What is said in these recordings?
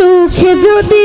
সুখে যদি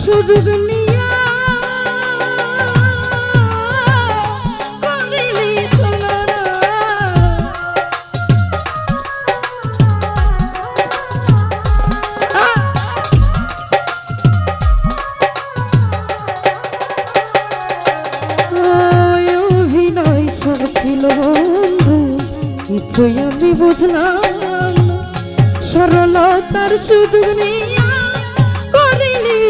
শুরু দুনিয়া। কিছুই আমি বুঝলাম সরলতার শুধু নিয়ে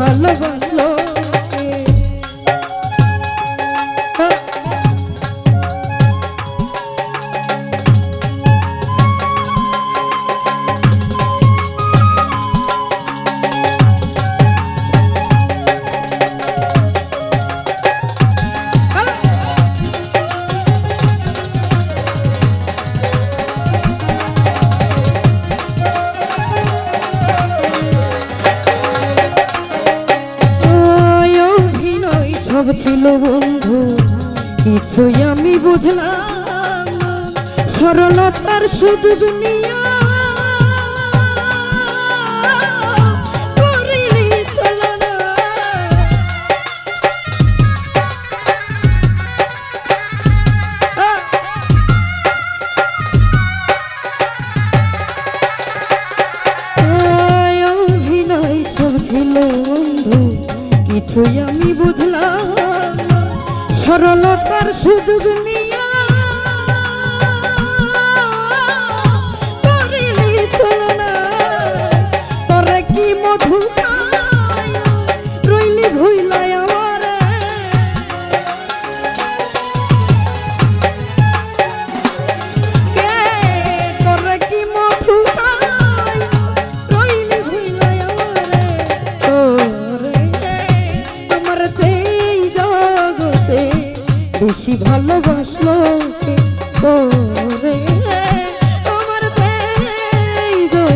Let's go. হলো বন্ধু কিছুই আমি বুঝলাম সরলতার শুধু দুনিয়া বুঝলাম সরলতার সুযোগ নিয়া করিলি কি মধু রইলি ভুইলাই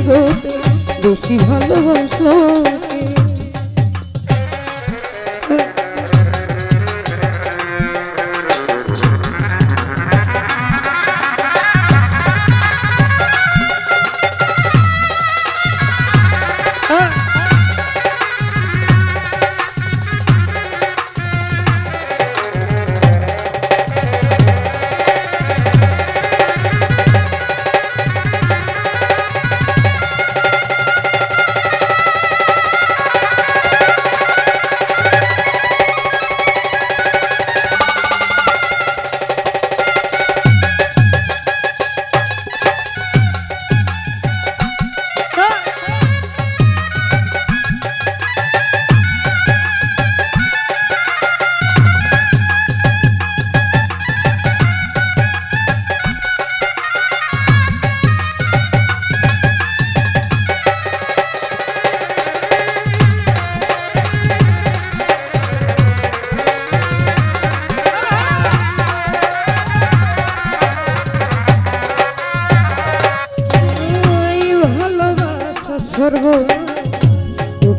গো বেশি ভালোবাসো।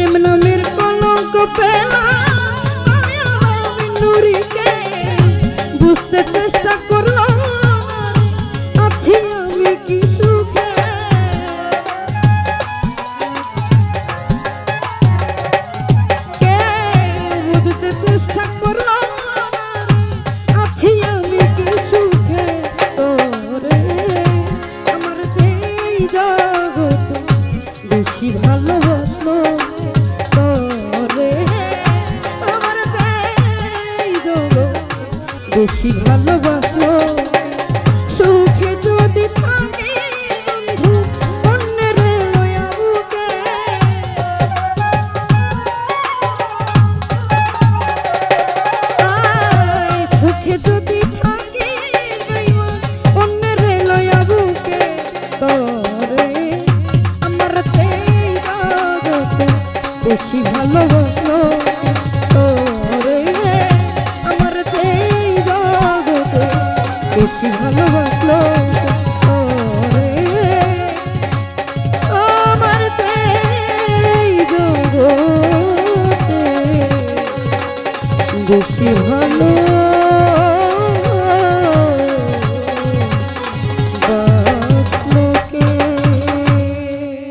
प्रेम नामेर কলঙ্ক পেলাম আমি আমার নুরিকে বুঝতে বেশি ভালোবাসা ভালো